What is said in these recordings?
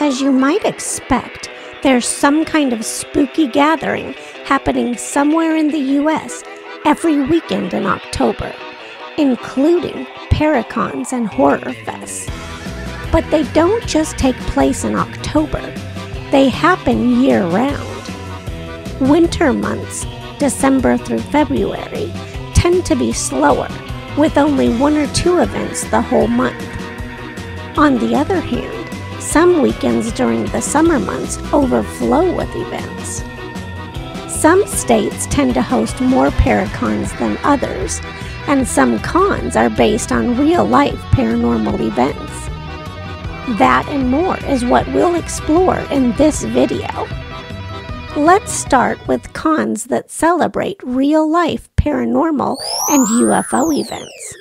As you might expect, there's some kind of spooky gathering happening somewhere in the US every weekend in October, including Paracons and Horror Fests. But they don't just take place in October, they happen year round. Winter months, December through February, tend to be slower, with only one or two events the whole month. On the other hand, some weekends during the summer months overflow with events. Some states tend to host more paracons than others, and some cons are based on real life paranormal events. That and more is what we'll explore in this video. Let's start with cons that celebrate real life paranormal and UFO events.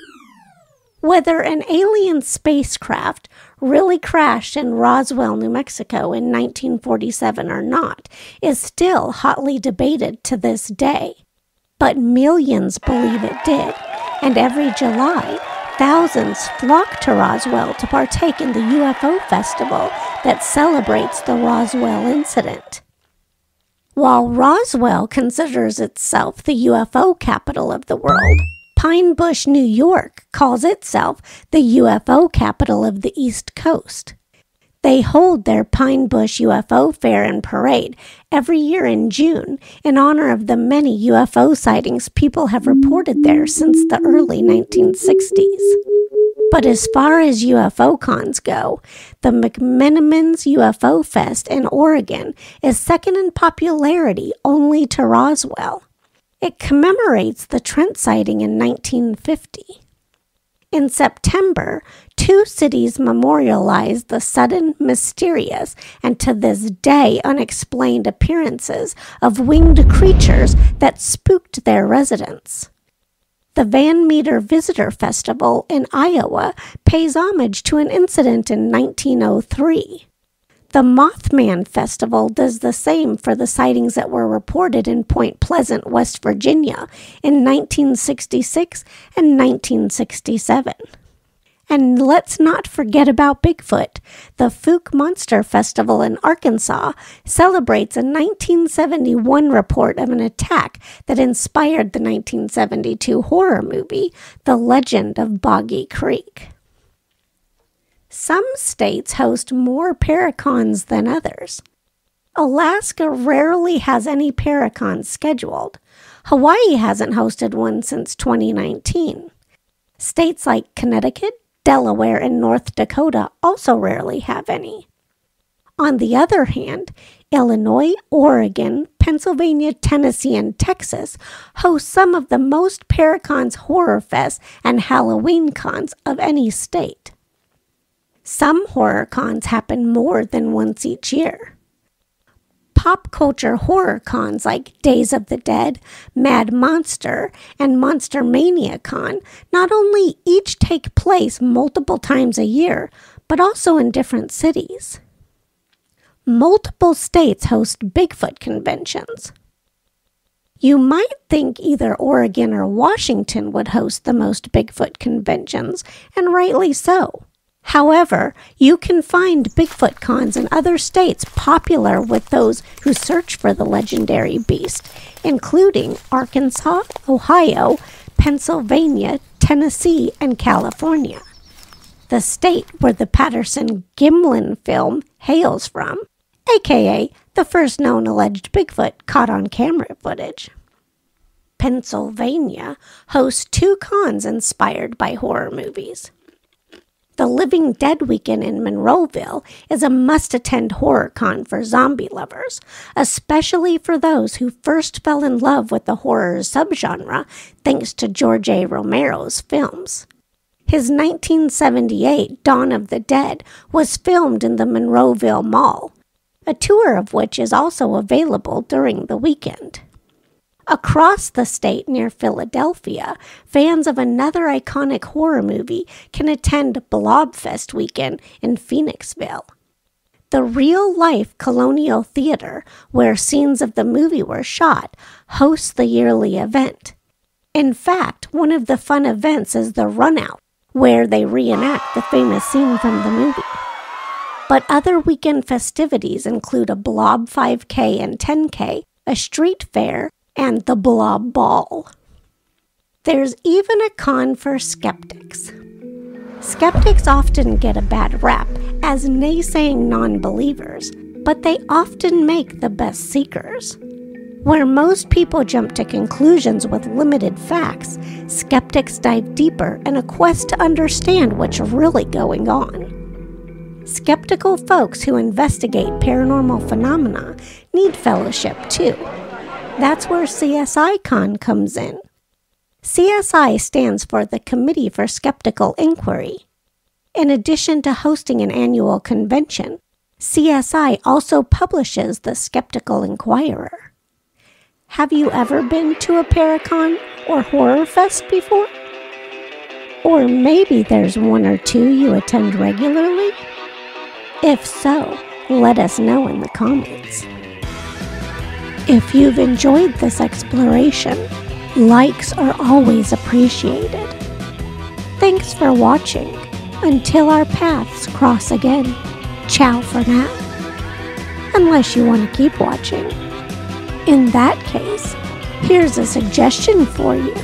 Whether an alien spacecraft really crashed in Roswell, New Mexico in 1947 or not is still hotly debated to this day. But millions believe it did, and every July, thousands flock to Roswell to partake in the UFO festival that celebrates the Roswell incident. While Roswell considers itself the UFO capital of the world, Pine Bush, New York calls itself the UFO capital of the East Coast. They hold their Pine Bush UFO Fair and Parade every year in June in honor of the many UFO sightings people have reported there since the early 1960s. But as far as UFO cons go, the McMenamins UFO Fest in Oregon is second in popularity only to Roswell. It commemorates the Trent sighting in 1950. In September, two cities memorialized the sudden, mysterious, and to this day unexplained appearances of winged creatures that spooked their residents. The Van Meter Visitor Festival in Iowa pays homage to an incident in 1903. The Mothman Festival does the same for the sightings that were reported in Point Pleasant, West Virginia in 1966 and 1967. And let's not forget about Bigfoot. The Fouke Monster Festival in Arkansas celebrates a 1971 report of an attack that inspired the 1972 horror movie, The Legend of Boggy Creek. Some states host more paracons than others. Alaska rarely has any paracons scheduled. Hawaii hasn't hosted one since 2019. States like Connecticut, Delaware, and North Dakota also rarely have any. On the other hand, Illinois, Oregon, Pennsylvania, Tennessee, and Texas host some of the most Paracons Horror Fest and Halloween cons of any state. Some horror cons happen more than once each year. Pop culture horror cons like Days of the Dead, Mad Monster, and Monster Mania Con not only each take place multiple times a year, but also in different cities. Multiple states host Bigfoot conventions. You might think either Oregon or Washington would host the most Bigfoot conventions, and rightly so. However, you can find Bigfoot cons in other states popular with those who search for the legendary beast, including Arkansas, Ohio, Pennsylvania, Tennessee, and California. The state where the Patterson Gimlin film hails from, aka the first known alleged Bigfoot caught on camera footage. Pennsylvania hosts two cons inspired by horror movies. The Living Dead Weekend in Monroeville is a must attend horror con for zombie lovers, especially for those who first fell in love with the horror subgenre thanks to George A. Romero's films. His 1978 Dawn of the Dead was filmed in the Monroeville Mall, a tour of which is also available during the weekend. Across the state near Philadelphia, fans of another iconic horror movie can attend Blobfest weekend in Phoenixville. The real life Colonial Theater, where scenes of the movie were shot, hosts the yearly event. In fact, one of the fun events is the Runout, where they reenact the famous scene from the movie. But other weekend festivities include a Blob 5K and 10K, a street fair, and the Blob Ball. There's even a con for skeptics. Skeptics often get a bad rap as naysaying non believers, but they often make the best seekers. Where most people jump to conclusions with limited facts, skeptics dive deeper in a quest to understand what's really going on. Skeptical folks who investigate paranormal phenomena need fellowship too. That's where CSI Con comes in. CSI stands for the Committee for Skeptical Inquiry. In addition to hosting an annual convention, CSI also publishes the Skeptical Inquirer. Have you ever been to a Paracon or Horror Fest before? Or maybe there's one or two you attend regularly? If so, let us know in the comments. If you've enjoyed this exploration, likes are always appreciated. Thanks for watching. Until our paths cross again, ciao for now. Unless you want to keep watching. In that case, here's a suggestion for you.